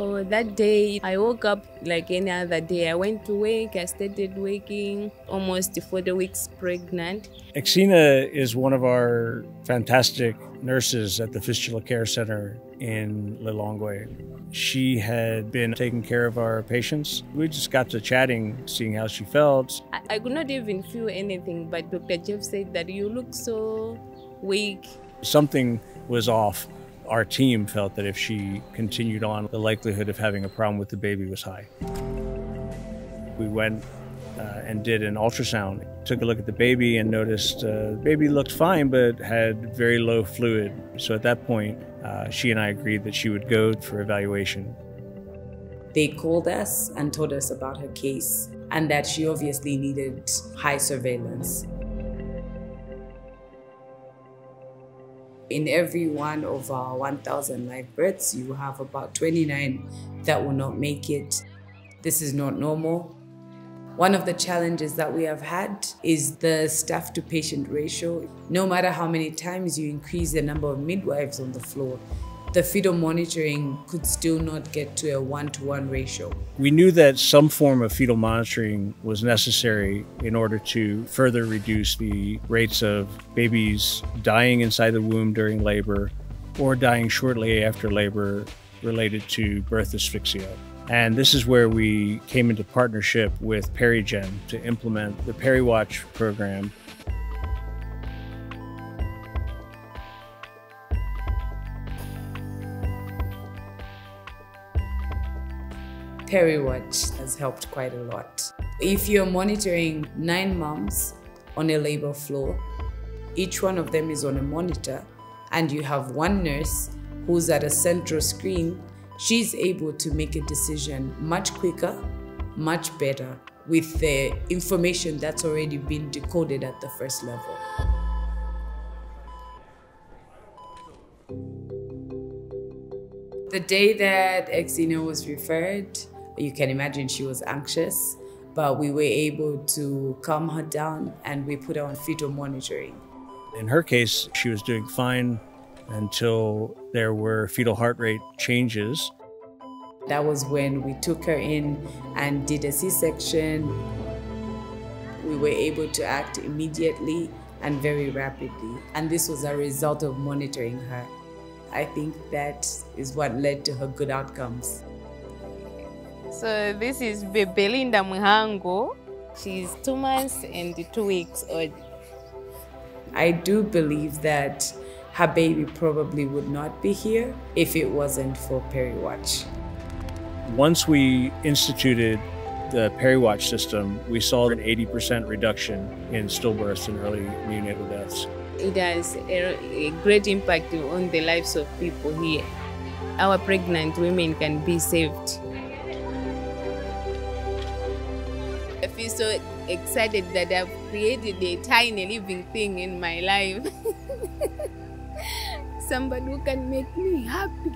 Oh, that day I woke up like any other day. I went to work, I started working, almost 40 weeks pregnant. Exina is one of our fantastic nurses at the Fistula Care Center in Lilongwe. She had been taking care of our patients. We just got to chatting, seeing how she felt. I, I could not even feel anything, but Dr. Jeff said that you look so weak. Something was off our team felt that if she continued on, the likelihood of having a problem with the baby was high. We went uh, and did an ultrasound, took a look at the baby and noticed uh, the baby looked fine but had very low fluid. So at that point, uh, she and I agreed that she would go for evaluation. They called us and told us about her case and that she obviously needed high surveillance. In every one of our 1,000 live births, you have about 29 that will not make it. This is not normal. One of the challenges that we have had is the staff to patient ratio. No matter how many times you increase the number of midwives on the floor, the fetal monitoring could still not get to a one to one ratio. We knew that some form of fetal monitoring was necessary in order to further reduce the rates of babies dying inside the womb during labor or dying shortly after labor related to birth asphyxia. And this is where we came into partnership with PeriGen to implement the PeriWatch program PeriWatch has helped quite a lot. If you're monitoring nine moms on a labor floor, each one of them is on a monitor, and you have one nurse who's at a central screen, she's able to make a decision much quicker, much better with the information that's already been decoded at the first level. The day that Exina was referred, you can imagine she was anxious, but we were able to calm her down and we put her on fetal monitoring. In her case, she was doing fine until there were fetal heart rate changes. That was when we took her in and did a C section. We were able to act immediately and very rapidly. And this was a result of monitoring her. I think that is what led to her good outcomes. So this is Bebelinda Muhango. She's two months and two weeks old. I do believe that her baby probably would not be here if it wasn't for PeriWatch. Once we instituted the PeriWatch system, we saw an 80% reduction in stillbirths and early neonatal deaths. It has a, a great impact on the lives of people here. Our pregnant women can be saved. Feel so excited that I've created a tiny living thing in my life. Somebody who can make me happy.